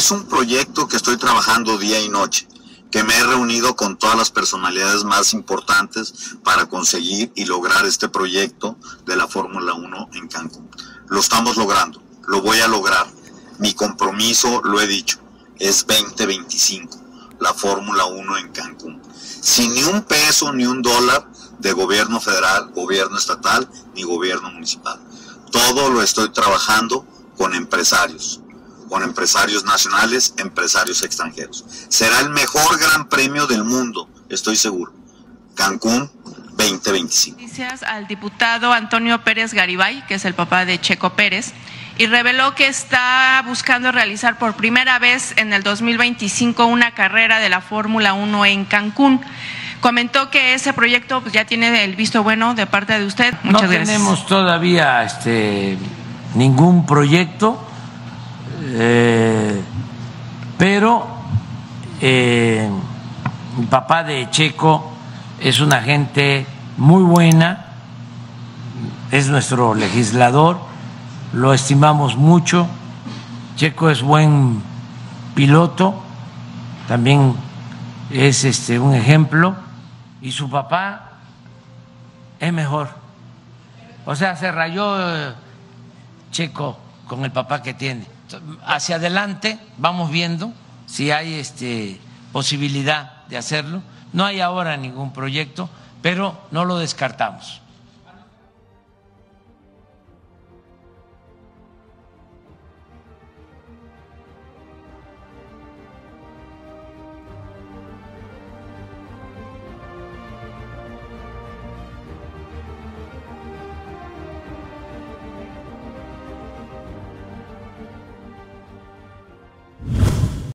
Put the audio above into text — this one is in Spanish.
Es un proyecto que estoy trabajando día y noche, que me he reunido con todas las personalidades más importantes para conseguir y lograr este proyecto de la Fórmula 1 en Cancún. Lo estamos logrando, lo voy a lograr. Mi compromiso, lo he dicho, es 2025, la Fórmula 1 en Cancún. Sin ni un peso ni un dólar de gobierno federal, gobierno estatal ni gobierno municipal. Todo lo estoy trabajando con empresarios, con empresarios nacionales, empresarios extranjeros. Será el mejor gran premio del mundo, estoy seguro. Cancún 2025. Noticias al diputado Antonio Pérez Garibay, que es el papá de Checo Pérez, y reveló que está buscando realizar por primera vez en el 2025 una carrera de la Fórmula 1 en Cancún. Comentó que ese proyecto pues, ya tiene el visto bueno de parte de usted. Muchas no gracias. tenemos todavía este, ningún proyecto, eh, pero eh, el papá de Checo es una gente muy buena, es nuestro legislador, lo estimamos mucho. Checo es buen piloto, también es este un ejemplo y su papá es mejor. O sea, se rayó eh, Checo con el papá que tiene. Hacia adelante vamos viendo si hay este posibilidad de hacerlo. No hay ahora ningún proyecto, pero no lo descartamos.